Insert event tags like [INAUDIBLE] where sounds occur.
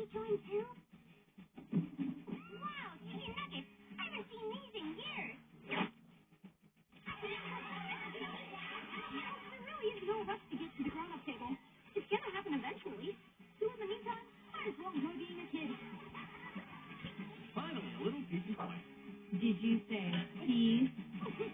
you join too? Wow, chicken nuggets! I haven't seen these in years. There really is no rush to get to the grown-up table. It's gonna happen eventually. So in the meantime, might as well enjoy being a kid. Finally, a little peace and quiet. Did you say peace? [LAUGHS]